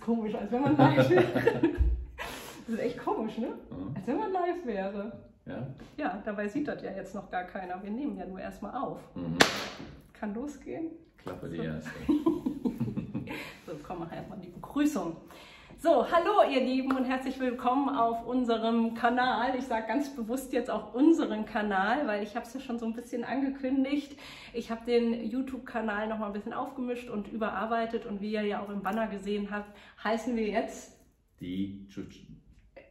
komisch, als wenn man live wäre. Das ist echt komisch, ne? Mhm. Als wenn man live wäre. Ja? Ja, dabei sieht das ja jetzt noch gar keiner. Wir nehmen ja nur erstmal auf. Mhm. Kann losgehen. Klappe die erste. So, komm, mach erstmal die Begrüßung. So, hallo ihr Lieben und herzlich willkommen auf unserem Kanal. Ich sage ganz bewusst jetzt auch unseren Kanal, weil ich habe es ja schon so ein bisschen angekündigt. Ich habe den YouTube-Kanal noch mal ein bisschen aufgemischt und überarbeitet und wie ihr ja auch im Banner gesehen habt, heißen wir jetzt Die Tschutschen.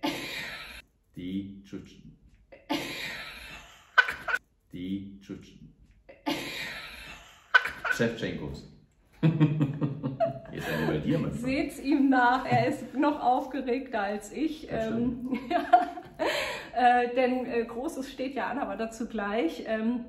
Die Tschutschen. Die Tschutschen. Chefchenkos. Mein Freund. Seht's ihm nach, er ist noch aufgeregter als ich. Ähm, ja. äh, denn äh, Großes steht ja an, aber dazu gleich. Ähm,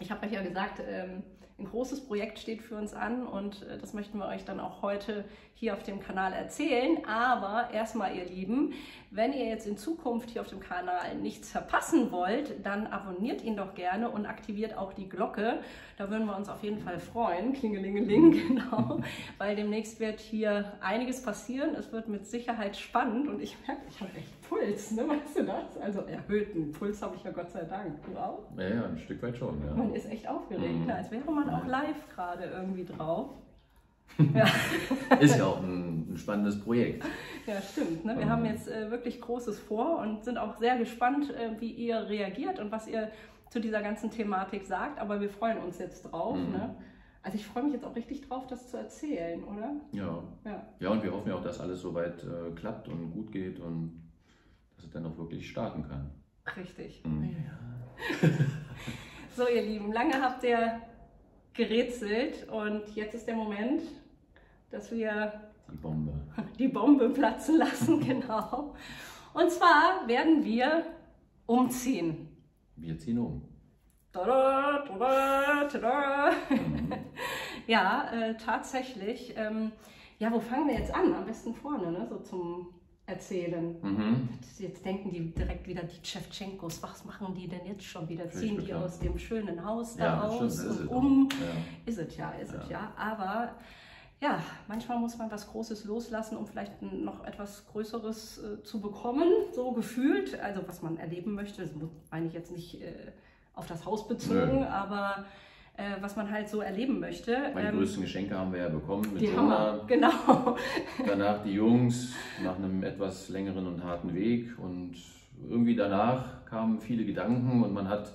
ich habe euch ja gesagt, ähm, ein großes Projekt steht für uns an und äh, das möchten wir euch dann auch heute hier auf dem Kanal erzählen. Aber erstmal, ihr Lieben, wenn ihr jetzt in Zukunft hier auf dem Kanal nichts verpassen wollt, dann abonniert ihn doch gerne und aktiviert auch die Glocke. Da würden wir uns auf jeden Fall freuen. Klingelingeling, genau. Weil demnächst wird hier einiges passieren. Es wird mit Sicherheit spannend und ich merke, ich habe echt Puls, ne? Weißt du das? Also erhöhten Puls habe ich ja Gott sei Dank. Du auch? Ja, ja, ein Stück weit schon, ja. Man ist echt aufgeregt, Mhm. ne? als wäre man auch live gerade irgendwie drauf. Ja, Ist ja auch ein, ein spannendes Projekt. ja stimmt. Ne? Wir Mhm. haben jetzt äh, wirklich Großes vor und sind auch sehr gespannt, äh, wie ihr reagiert und was ihr zu dieser ganzen Thematik sagt. Aber wir freuen uns jetzt drauf. Mhm. Ne? Also ich freue mich jetzt auch richtig drauf, das zu erzählen, oder? Ja. Ja. Ja, und wir hoffen ja auch, dass alles soweit äh, klappt und gut geht und dass es dann auch wirklich starten kann. Richtig. Mhm. So, ihr Lieben, lange habt ihr gerätselt und jetzt ist der Moment, dass wir Die Bombe. die Bombe platzen lassen, genau. Und zwar werden wir umziehen. Wir ziehen um. Tada, tada, tada. Mhm. Ja, äh, tatsächlich. Ähm, ja, wo fangen wir jetzt an? Am besten vorne, ne? so zum Erzählen. Mhm. Jetzt denken die direkt wieder, die Chevchenkos, was machen die denn jetzt schon wieder? Ziehen die aus dem schönen Haus da Ja, aus und um? Ja. Ist es ja, ist es Ja. ja. Aber ja, manchmal muss man was Großes loslassen, um vielleicht noch etwas Größeres äh, zu bekommen, so gefühlt. Also was man erleben möchte, das muss- meine ich jetzt nicht äh, auf das Haus bezogen, Nö. aber äh, was man halt so erleben möchte. Meine Ähm, größten Geschenke haben wir ja bekommen mit die Jonah. genau. Danach die Jungs nach einem etwas längeren und harten Weg. Und irgendwie danach kamen viele Gedanken und man hat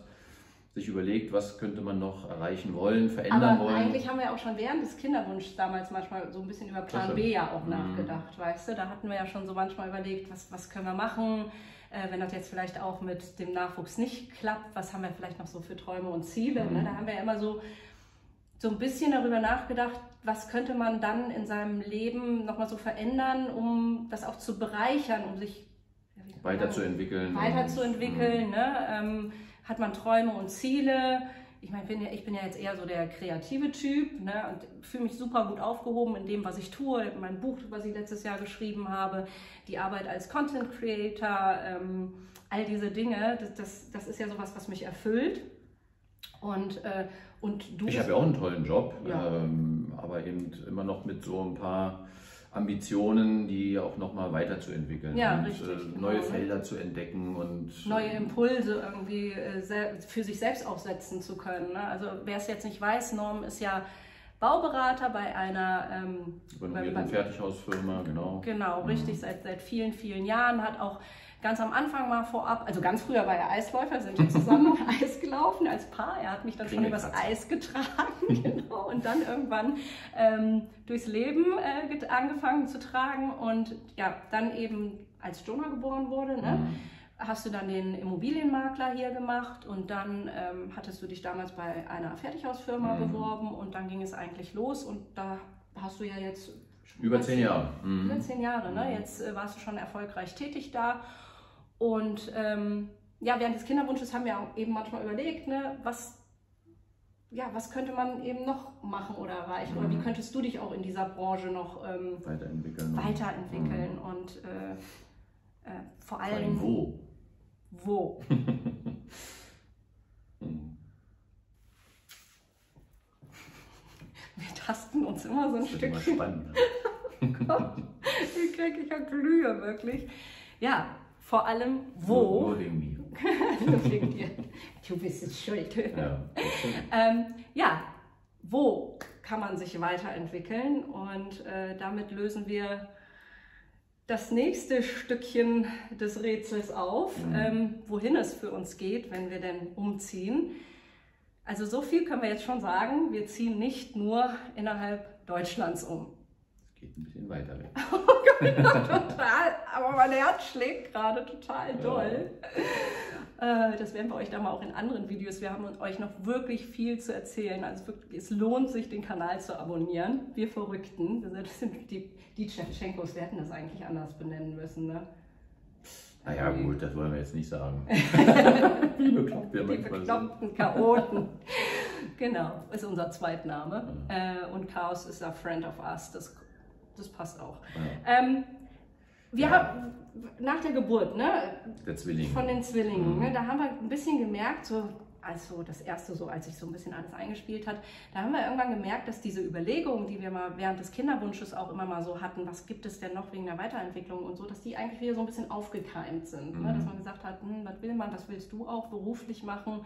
sich überlegt, was könnte man noch erreichen wollen, verändern Aber wollen. eigentlich haben wir ja auch schon während des Kinderwunschs damals manchmal so ein bisschen über Plan B ja auch Mhm. nachgedacht, weißt du? Da hatten wir ja schon so manchmal überlegt, was, was können wir machen, äh, wenn das jetzt vielleicht auch mit dem Nachwuchs nicht klappt, was haben wir vielleicht noch so für Träume und Ziele? Ne? Mhm. Da haben wir ja immer so, so ein bisschen darüber nachgedacht, was könnte man dann in seinem Leben nochmal so verändern, um das auch zu bereichern, um sich weiterzuentwickeln. weiterzuentwickeln. Ne? Ähm, hat man Träume und Ziele? Ich meine, bin ja, ich bin ja jetzt eher so der kreative Typ ne? und fühle mich super gut aufgehoben in dem, was ich tue. Mein Buch, was ich letztes Jahr geschrieben habe, die Arbeit als Content Creator, ähm, all diese Dinge, das, das, das ist ja sowas, was mich erfüllt. Und, äh, und du Ich habe ja auch einen tollen Job, Ja. ähm, aber eben immer noch mit so ein paar Ambitionen, die auch nochmal weiterzuentwickeln Ja, und richtig, äh, genau, neue ne? Felder zu entdecken und neue Impulse irgendwie äh, für sich selbst auch setzen zu können. Ne? Also wer es jetzt nicht weiß, Norm ist ja Bauberater bei einer ähm, renommierten Fertighausfirma, genau. Genau, Mhm. richtig, seit, seit vielen, vielen Jahren. Hat auch ganz am Anfang mal vorab, also ganz früher war er Eisläufer, sind wir zusammen Eis gelaufen als Paar. Er hat mich dann schon übers. Eis getragen, genau. Und dann irgendwann ähm, durchs Leben äh, angefangen zu tragen. Und ja, dann eben, als Jonah geboren wurde, ne, Mhm. hast du dann den Immobilienmakler hier gemacht und dann ähm, hattest du dich damals bei einer Fertighausfirma Mhm. beworben und dann ging es eigentlich los und da hast du ja jetzt Über zehn Jahre. Mhm. über zehn Jahre, ne? Mhm. Jetzt äh, warst du schon erfolgreich tätig da. Und ähm, ja, während des Kinderwunsches haben wir auch eben manchmal überlegt, ne, was, ja, was könnte man eben noch machen oder erreichen? Oder wie Mhm. könntest du dich auch in dieser Branche noch ähm, Weiterentwickeln. weiterentwickeln? Und äh, äh, vor allem wo? wo? Mhm. Wir tasten uns immer so ein Das Stückchen. spannend. Gott. ich kriege ich hab Glühe, wirklich. Ja, vor allem wo. Nur, nur wegen mir. Nur wegen dir. Du bist jetzt schuld. Ja, das. Ähm, ja, wo kann man sich weiterentwickeln? Und äh, damit lösen wir das nächste Stückchen des Rätsels auf, Mhm. ähm, wohin es für uns geht, wenn wir denn umziehen. Also so viel können wir jetzt schon sagen, wir ziehen nicht nur innerhalb Deutschlands um. Es geht ein bisschen weiter weg. total, aber mein Herz schlägt gerade total doll. Äh, Das werden wir euch dann mal auch in anderen Videos. Wir haben euch noch wirklich viel zu erzählen. Also es lohnt sich, den Kanal zu abonnieren. Wir Verrückten, das sind die, die Tschetschenkos, wir hätten das eigentlich anders benennen müssen. Ne? Naja, gut, das wollen wir jetzt nicht sagen. Wie bekloppt wir Die bekloppten Chaoten. genau, ist unser Zweitname. Äh, Und Chaos ist a friend of us. Das, das passt auch. Ja, Ähm, wir Ja. haben nach der Geburt, ne, der Zwilling. von den Zwillingen, Mhm. ne, da haben wir ein bisschen gemerkt, so also das erste so, als sich so ein bisschen alles eingespielt hat, da haben wir irgendwann gemerkt, dass diese Überlegungen, die wir mal während des Kinderwunsches auch immer mal so hatten, was gibt es denn noch wegen der Weiterentwicklung und so, dass die eigentlich wieder so ein bisschen aufgekeimt sind. Ne? Mhm. Dass man gesagt hat, hm, was will man, was willst du auch beruflich machen?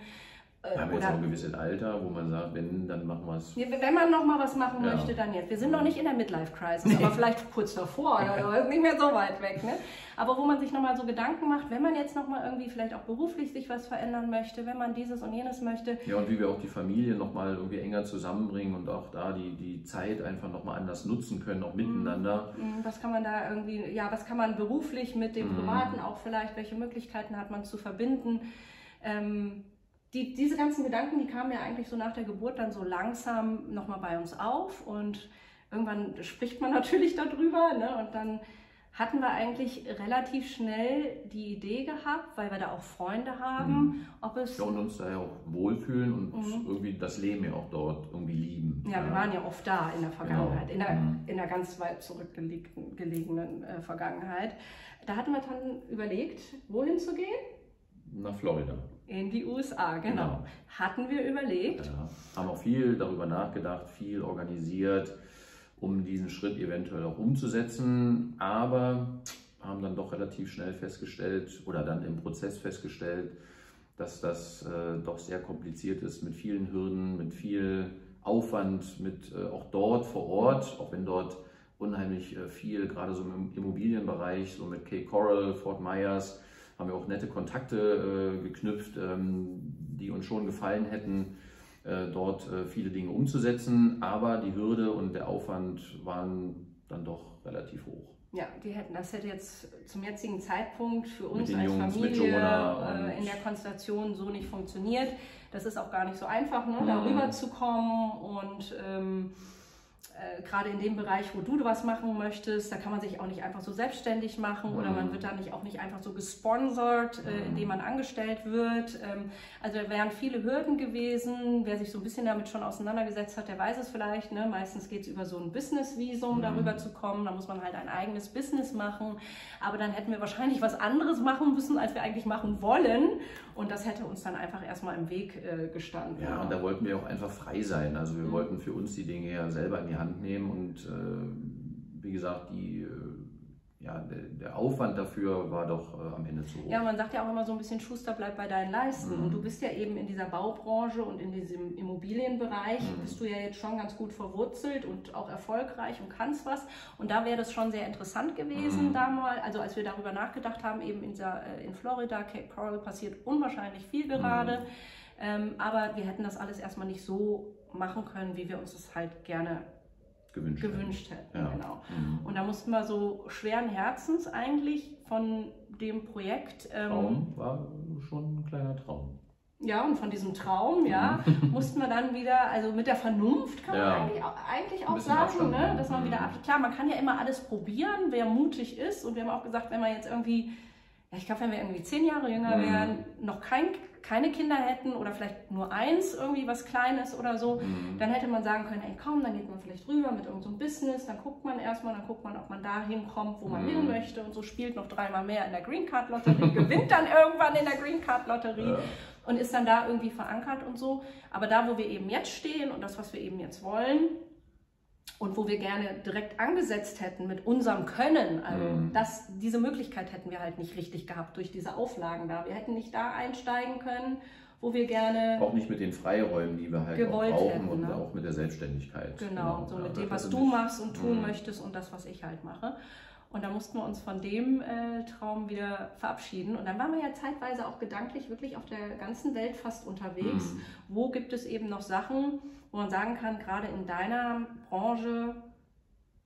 Äh, Wir haben jetzt auch ein gewisses Alter, wo man sagt, wenn, dann machen wir es. wenn man noch mal was machen Ja. möchte, dann jetzt. Wir sind noch nicht in der Midlife-Crisis, aber vielleicht kurz davor, oder ist nicht mehr so weit weg. Ne? Aber wo man sich noch mal so Gedanken macht, wenn man jetzt noch mal irgendwie vielleicht auch beruflich sich was verändern möchte, wenn man dieses und jenes möchte. Ja, und wie wir auch die Familie nochmal irgendwie enger zusammenbringen und auch da die, die Zeit einfach nochmal anders nutzen können, auch miteinander. hm, Was kann man da irgendwie, ja, was kann man beruflich mit dem Mhm. Privaten auch vielleicht, welche Möglichkeiten hat man zu verbinden? Ähm, die, diese ganzen Gedanken, die kamen ja eigentlich so nach der Geburt dann so langsam nochmal bei uns auf und irgendwann spricht man natürlich darüber ne? und dann hatten wir eigentlich relativ schnell die Idee gehabt, weil wir da auch Freunde haben, ob es... Ja, und uns da ja auch wohlfühlen und Mhm. irgendwie das Leben ja auch dort irgendwie lieben. Ja, wir waren ja oft da in der Vergangenheit, in, der, Mhm. in der ganz weit zurückgelegenen äh, Vergangenheit. Da hatten wir dann überlegt, wohin zu gehen? Nach Florida. In die USA, genau. Genau. Hatten wir überlegt. Ja, haben auch viel darüber nachgedacht, viel organisiert, um diesen Schritt eventuell auch umzusetzen, aber haben dann doch relativ schnell festgestellt oder dann im Prozess festgestellt, dass das äh, doch sehr kompliziert ist mit vielen Hürden, mit viel Aufwand, mit äh, auch dort vor Ort, auch wenn dort unheimlich äh, viel, gerade so im Immobilienbereich, so mit K. Coral, Fort Myers, haben wir auch nette Kontakte äh, geknüpft, ähm, die uns schon gefallen hätten, äh, dort äh, viele Dinge umzusetzen. Aber die Hürde und der Aufwand waren dann doch relativ hoch. Ja, die hätten, das hätte jetzt zum jetzigen Zeitpunkt für uns als Jungs, Familie äh, in der Konstellation so nicht funktioniert. Das ist auch gar nicht so einfach, ne, Mhm. darüber zu kommen und ähm, äh, gerade in dem Bereich, wo du was machen möchtest, da kann man sich auch nicht einfach so selbstständig machen oder Mhm. man wird da nicht auch nicht einfach so gesponsert, äh, Mhm. indem man angestellt wird. Ähm, also da wären viele Hürden gewesen. Wer sich so ein bisschen damit schon auseinandergesetzt hat, der weiß es vielleicht. Ne? Meistens geht es über so ein Business-Visum, Mhm. darüber zu kommen. Da muss man halt ein eigenes Business machen. Aber dann hätten wir wahrscheinlich was anderes machen müssen, als wir eigentlich machen wollen. Und das hätte uns dann einfach erstmal im Weg äh, gestanden. Ja, und da wollten wir auch einfach frei sein. Also wir Mhm. wollten für uns die Dinge ja selber in die Hand nehmen und äh, wie gesagt, die, äh, ja, der, Aufwand dafür war doch äh, am Ende zu hoch. Ja, man sagt ja auch immer so ein bisschen, Schuster bleibt bei deinen Leisten. Mhm. Und du bist ja eben in dieser Baubranche und in diesem Immobilienbereich, Mhm. bist du ja jetzt schon ganz gut verwurzelt und auch erfolgreich und kannst was. Und da wäre das schon sehr interessant gewesen Mhm. damals, also als wir darüber nachgedacht haben, eben in, dieser, äh, in Florida, Cape Coral passiert unwahrscheinlich viel gerade. Mhm. Ähm, aber wir hätten das alles erstmal nicht so machen können, wie wir uns das halt gerne gewünscht. gewünscht hätten. Ja. Genau. Mhm. Mussten wir so schweren Herzens eigentlich von dem Projekt, ähm, Traum war schon ein kleiner Traum. ja, und von diesem Traum, ja, mussten wir dann wieder, also mit der Vernunft kann Ja. man eigentlich auch, eigentlich Ein auch sagen, Abstand ne, dass man wieder Mhm. ab. Klar, man kann ja immer alles probieren, wer mutig ist. Und wir haben auch gesagt, wenn wir jetzt irgendwie, ja, ich glaube, wenn wir irgendwie zehn Jahre jünger Mhm. wären, noch kein, keine Kinder hätten oder vielleicht nur eins, irgendwie was Kleines oder so, Mhm. dann hätte man sagen können, ey komm, dann geht man vielleicht rüber mit irgendeinem so Business, dann guckt man erstmal, dann guckt man, ob man da hinkommt, wo man Mhm. hin möchte und so spielt noch dreimal mehr in der Green Card Lotterie, gewinnt dann irgendwann in der Green Card Lotterie Ja. und ist dann da irgendwie verankert und so. Aber da, wo wir eben jetzt stehen und das, was wir eben jetzt wollen, und wo wir gerne direkt angesetzt hätten mit unserem Können. Also Mhm. das, diese Möglichkeit hätten wir halt nicht richtig gehabt durch diese Auflagen da. Wir hätten nicht da einsteigen können, wo wir gerne Auch nicht mit den Freiräumen, die wir halt auch Gewollt brauchen hätten, und ne? auch mit der Selbstständigkeit. Genau, so ja, mit dem, was du machst und tun Mhm. möchtest und das, was ich halt mache. Und da mussten wir uns von dem äh, Traum wieder verabschieden. Und dann waren wir ja zeitweise auch gedanklich wirklich auf der ganzen Welt fast unterwegs. Mhm. Wo gibt es eben noch Sachen, wo man sagen kann, gerade in deiner Branche,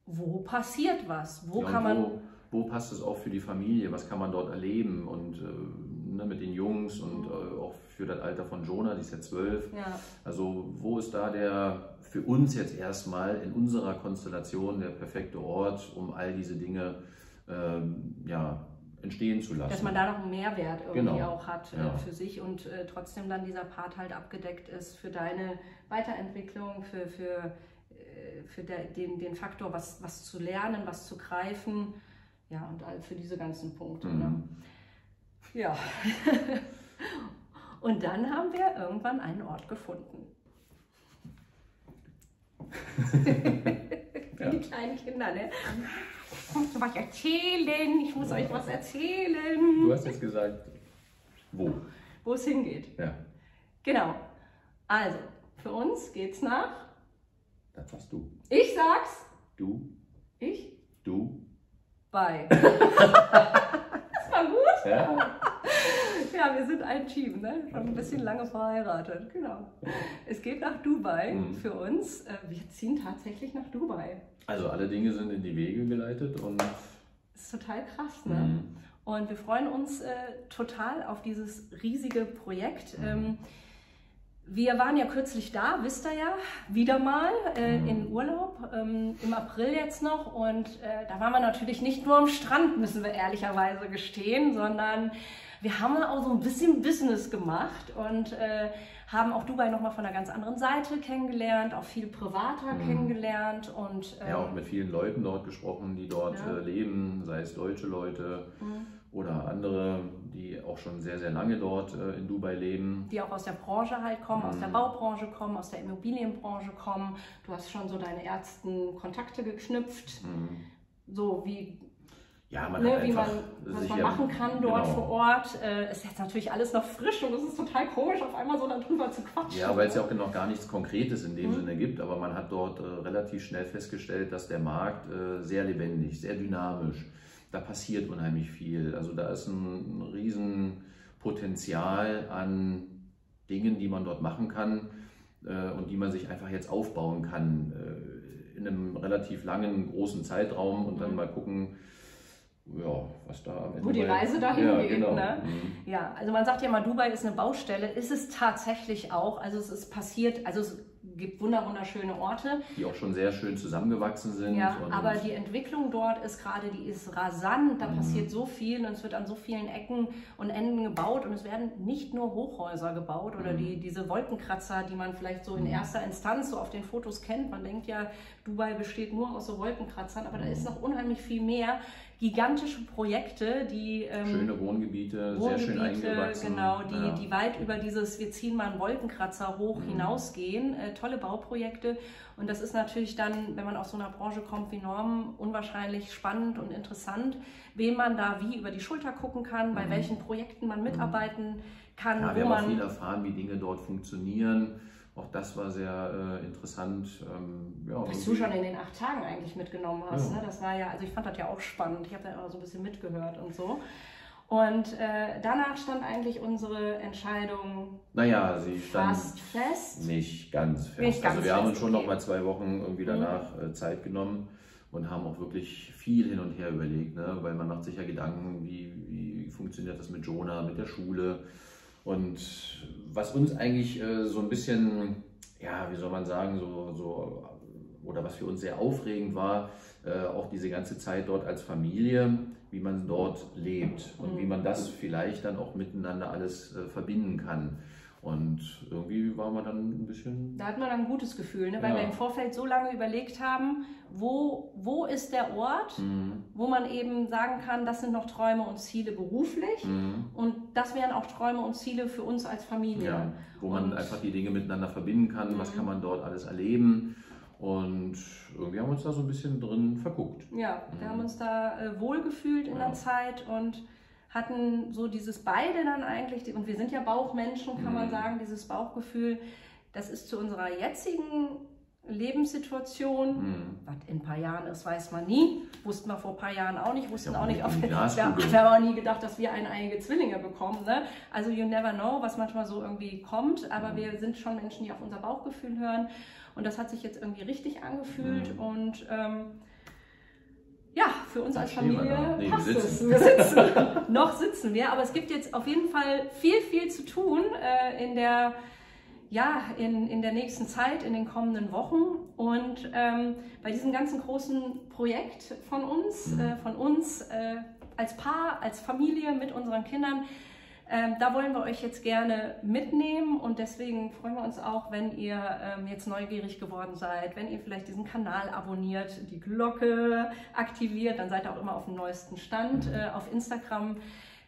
wo passiert was? Wo Ja, kann man. wo, wo passt es auch für die Familie? Was kann man dort erleben? Und äh, ne, mit den Jungs und Mhm. äh, auch für das Alter von Jonah, die ist ja zwölf. Ja, Also wo ist da der für uns jetzt erstmal in unserer Konstellation der perfekte Ort, um all diese Dinge ähm, ja, entstehen zu lassen? dass man da noch einen Mehrwert irgendwie Genau. auch hat Ja. äh, für sich und äh, trotzdem dann dieser Part halt abgedeckt ist für deine Weiterentwicklung, für, für, äh, für der, den, den Faktor, was, was zu lernen, was zu greifen. Ja, und all für diese ganzen Punkte. Ne? Mhm. Ja. und dann haben wir irgendwann einen Ort gefunden. Wie Ja. die kleinen Kinder, ne? Ich muss was erzählen, ich muss euch was erzählen. Du hast jetzt gesagt, wo? wo es hingeht. Ja, Genau. Also, für uns geht's nach. das warst du. Ich sag's. Du, Ich du. bei. das war gut. Ja, Ja, wir sind ein Team, ne? Schon ein bisschen lange verheiratet. Genau. Es geht nach Dubai Mhm. für uns. Äh, Wir ziehen tatsächlich nach Dubai. also alle Dinge sind in die Wege geleitet und Das ist total krass, ne? Mhm. Und wir freuen uns äh, total auf dieses riesige Projekt. Mhm. Ähm, wir waren ja kürzlich da, wisst ihr ja, wieder mal äh, Mhm. in Urlaub, ähm, im April jetzt noch. Und äh, da waren wir natürlich nicht nur am Strand, müssen wir ehrlicherweise gestehen, sondern wir haben auch so ein bisschen Business gemacht und äh, haben auch Dubai nochmal von einer ganz anderen Seite kennengelernt, auch viel privater Mhm. kennengelernt. Und, ähm, ja auch mit vielen Leuten dort gesprochen, die dort Ja. äh, leben, sei es deutsche Leute Mhm. oder andere, die auch schon sehr, sehr lange dort äh, in Dubai leben. die auch aus der Branche halt kommen, aus der Mhm. Baubranche kommen, aus der Immobilienbranche kommen. Du hast schon so deine ersten Kontakte geknüpft, Mhm. so wie, Ja, man ne, hat wie man, was man machen kann dort genau. vor Ort. Äh, ist jetzt natürlich alles noch frisch und es ist total komisch, auf einmal so darüber zu quatschen. Ja, weil es ja auch noch gar nichts Konkretes in dem Mhm. Sinne gibt, aber man hat dort äh, relativ schnell festgestellt, dass der Markt äh, sehr lebendig, sehr dynamisch, da passiert unheimlich viel. Also da ist ein, ein riesen Potenzial an Dingen, die man dort machen kann äh, und die man sich einfach jetzt aufbauen kann äh, in einem relativ langen, großen Zeitraum und dann Mhm. mal gucken, ja, was da am Ende Wo die Reise dahin ja, geht, Genau. ne? Mhm. Ja, also man sagt ja mal, Dubai ist eine Baustelle, ist es tatsächlich auch. Also es ist passiert, also es gibt wunder wunderschöne Orte. Die auch schon sehr schön zusammengewachsen sind. Ja, aber die Entwicklung dort ist gerade, die ist rasant, da Mhm. passiert so viel und es wird an so vielen Ecken und Enden gebaut und es werden nicht nur Hochhäuser gebaut oder Mhm. die, diese Wolkenkratzer, die man vielleicht so in Mhm. erster Instanz so auf den Fotos kennt. Man denkt ja, Dubai besteht nur aus so Wolkenkratzern, aber da Mhm. ist noch unheimlich viel mehr. Gigantische Projekte, die ähm, Schöne Wohngebiete, sehr schön Wohngebiete, eingewachsen. genau, die, ja. die weit über dieses, wir ziehen mal einen Wolkenkratzer hoch Mhm. hinausgehen. Äh, tolle Bauprojekte. Und das ist natürlich dann, wenn man aus so einer Branche kommt wie Norm, unwahrscheinlich spannend und interessant, wem man da wie über die Schulter gucken kann, bei Mhm. welchen Projekten man mitarbeiten kann, Ja, wir haben auch man. viel erfahren, wie Dinge dort funktionieren. Auch das war sehr äh, interessant. Ähm, ja, Was du schon in den acht Tagen eigentlich mitgenommen hast. Ja. Ne? Das war ja, also ich fand das ja auch spannend. Ich habe da immer so ein bisschen mitgehört und so. Und äh, danach stand eigentlich unsere Entscheidung Naja, sie stand fast fest. nicht ganz fest. Nicht ganz also wir haben uns fest, schon okay. noch mal zwei Wochen irgendwie Mhm. danach äh, Zeit genommen und haben auch wirklich viel hin und her überlegt, ne? weil man macht sich ja Gedanken, wie, wie funktioniert das mit Jonah, mit der Schule und was uns eigentlich äh, so ein bisschen, ja, wie soll man sagen, so, so oder was für uns sehr aufregend war, äh, auch diese ganze Zeit dort als Familie, wie man dort lebt und Mhm. wie man das vielleicht dann auch miteinander alles äh, verbinden kann. Und irgendwie waren wir dann ein bisschen. Da hat man dann ein gutes Gefühl, ne? weil Ja. wir im Vorfeld so lange überlegt haben, wo, wo ist der Ort, Mhm. wo man eben sagen kann, das sind noch Träume und Ziele beruflich Mhm. und das wären auch Träume und Ziele für uns als Familie. Ja, wo man Und- einfach die Dinge miteinander verbinden kann, was Mhm. kann man dort alles erleben. Und irgendwie haben wir uns da so ein bisschen drin verguckt. Ja, wir Mhm. haben uns da äh, wohlgefühlt in Ja. der Zeit und hatten so dieses beide dann eigentlich, und wir sind ja Bauchmenschen, kann man Mhm. sagen, dieses Bauchgefühl, das ist zu unserer jetzigen Lebenssituation, Mhm. was in ein paar Jahren ist, weiß man nie. Wussten wir vor ein paar Jahren auch nicht, wussten Ja, auch nicht, ob wir, wir, wir haben auch nie gedacht, dass wir eineiige Zwillinge bekommen. Ne? Also you never know, was manchmal so irgendwie kommt, aber Mhm. wir sind schon Menschen, die auf unser Bauchgefühl hören und das hat sich jetzt irgendwie richtig angefühlt Mhm. und ähm, ja, für uns als wir Familie. Nee, wir passt es. sitzen. Wir sitzen. Noch sitzen wir, aber es gibt jetzt auf jeden Fall viel, viel zu tun äh, in der ja, in, in der nächsten Zeit, in den kommenden Wochen. Und ähm, bei diesem ganzen großen Projekt von uns, Mhm. äh, von uns äh, als Paar, als Familie mit unseren Kindern, ähm, da wollen wir euch jetzt gerne mitnehmen und deswegen freuen wir uns auch, wenn ihr ähm, jetzt neugierig geworden seid, wenn ihr vielleicht diesen Kanal abonniert, die Glocke aktiviert, dann seid ihr auch immer auf dem neuesten Stand. Äh, auf Instagram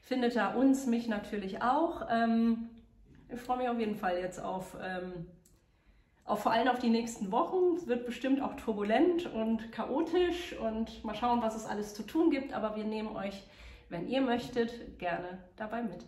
findet ihr uns, mich natürlich auch. Ähm, ich freue mich auf jeden Fall jetzt auf, ähm, auf vor allem auf die nächsten Wochen. Es wird bestimmt auch turbulent und chaotisch und mal schauen, was es alles zu tun gibt. Aber wir nehmen euch, wenn ihr möchtet, gerne dabei mit.